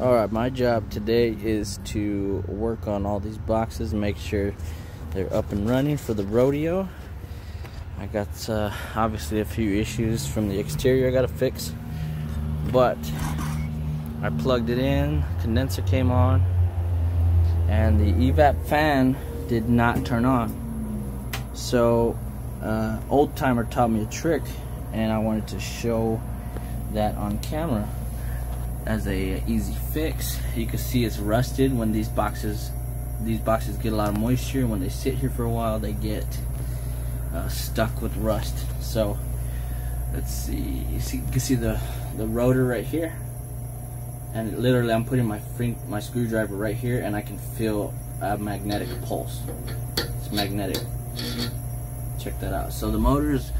Alright, my job today is to work on all these boxes, make sure they're up and running for the rodeo. I got uh, obviously a few issues from the exterior I gotta fix, but I plugged it in, condenser came on, and the evap fan did not turn on. So, uh, old timer taught me a trick, and I wanted to show that on camera as a easy fix. You can see it's rusted when these boxes these boxes get a lot of moisture. When they sit here for a while, they get uh, stuck with rust. So let's see. You, see. you can see the the rotor right here, and literally I'm putting my my screwdriver right here, and I can feel a magnetic pulse. It's magnetic. Check that out. So the motor is,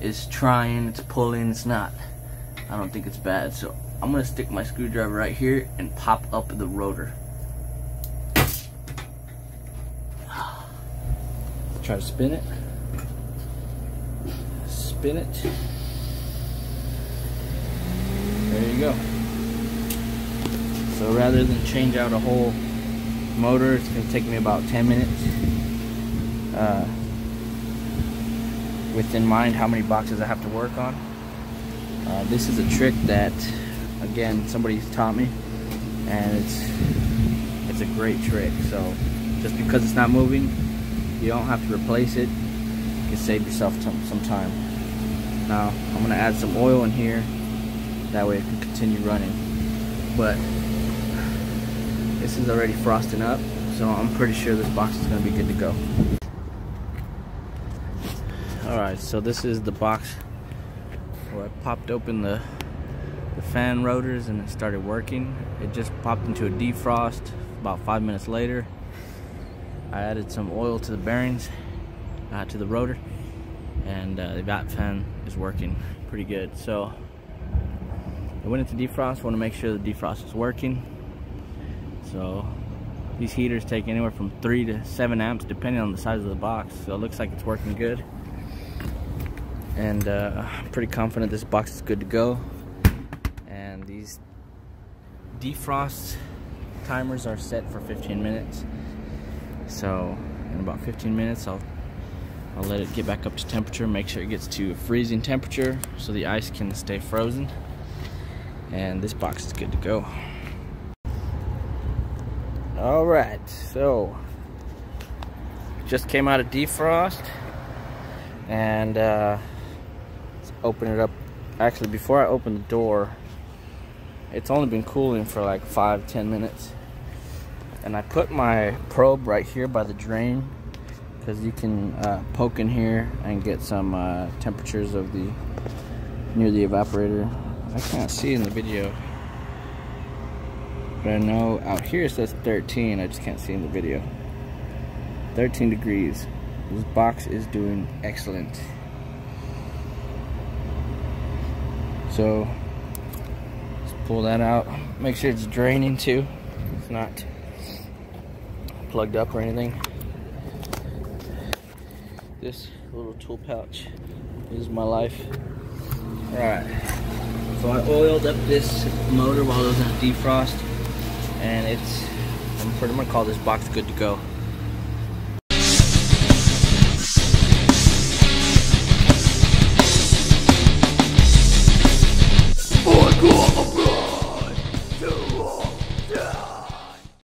is trying. It's pulling. It's not. I don't think it's bad. So I'm gonna stick my screwdriver right here and pop up the rotor. Try to spin it. Spin it. There you go. So rather than change out a whole motor, it's gonna take me about 10 minutes. Uh, within mind how many boxes I have to work on. Uh, this is a trick that again somebody's taught me and it's it's a great trick. So just because it's not moving you don't have to replace it. You can save yourself some, time. Now I'm gonna add some oil in here. That way it can continue running. But this is already frosting up so I'm pretty sure this box is gonna be good to go. Alright so this is the box where I popped open the the fan rotors and it started working. It just popped into a defrost about five minutes later. I added some oil to the bearings, uh, to the rotor, and uh, the evap fan is working pretty good. So I went into defrost, want to make sure the defrost is working. So these heaters take anywhere from three to seven amps depending on the size of the box. So it looks like it's working good. And uh, I'm pretty confident this box is good to go these defrost timers are set for 15 minutes. So in about 15 minutes, I'll I'll let it get back up to temperature, make sure it gets to a freezing temperature so the ice can stay frozen. And this box is good to go. All right, so just came out of defrost and uh, let's open it up. Actually, before I open the door, it's only been cooling for like five ten minutes. And I put my probe right here by the drain because you can uh, poke in here and get some uh, temperatures of the near the evaporator. I can't see in the video. But I know out here it says 13 I just can't see in the video. 13 degrees. This box is doing excellent. So pull that out. Make sure it's draining too. It's not plugged up or anything. This little tool pouch is my life. All right so I oiled up this motor while it was in defrost and it's I'm pretty much call this box good to go